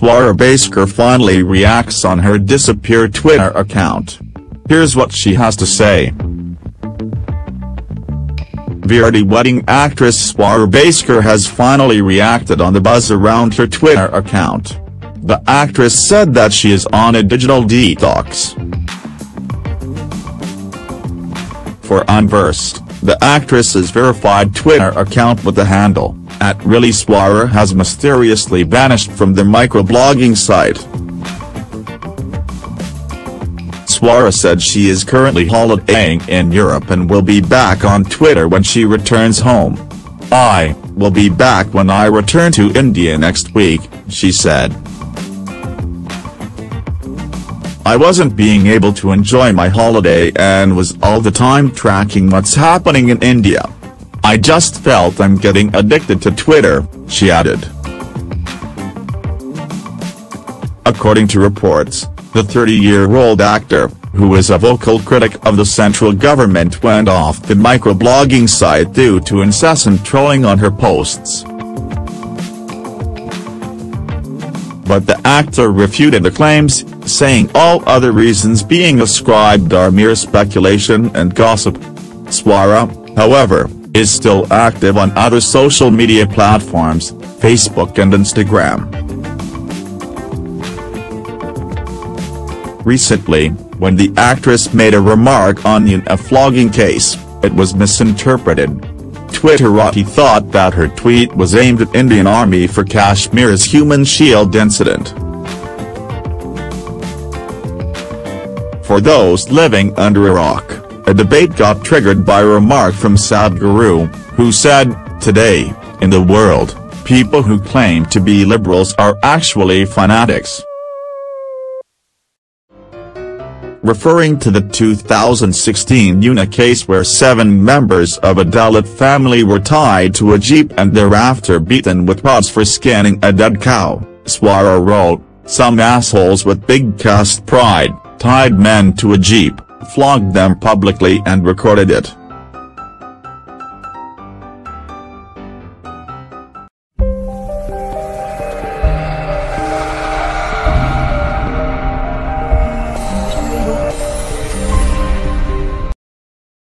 Swara Bhasker finally reacts on her disappeared Twitter account. Here's what she has to say. Veere Di Wedding actress Swara Bhasker has finally reacted on the buzz around her Twitter account. The actress said that she is on a digital detox. For Unversed, the actress's verified Twitter account with the handle, at Really Swara has mysteriously vanished from the microblogging site. Swara said she is currently holidaying in Europe and will be back on Twitter when she returns home. I will be back when I return to India next week, she said. I wasn't being able to enjoy my holiday and was all the time tracking what's happening in India. I just felt I'm getting addicted to Twitter, she added. According to reports, the 30-year-old actor, who is a vocal critic of the central government went off the microblogging site due to incessant trolling on her posts. But the actor refuted the claims, saying all other reasons being ascribed are mere speculation and gossip. Swara, however, is still active on other social media platforms, Facebook and Instagram. Recently, when the actress made a remark on a flogging case, it was misinterpreted. Twitterati thought that her tweet was aimed at Indian Army for Kashmir's Human Shield incident. For those living under a rock, a debate got triggered by a remark from Sadhguru, who said, Today, in the world, people who claim to be liberals are actually fanatics. Referring to the 2016 Una case where seven members of a Dalit family were tied to a jeep and thereafter beaten with rods for scanning a dead cow, Swara wrote, Some assholes with big caste pride, tied men to a jeep, flogged them publicly and recorded it.